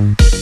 Bye.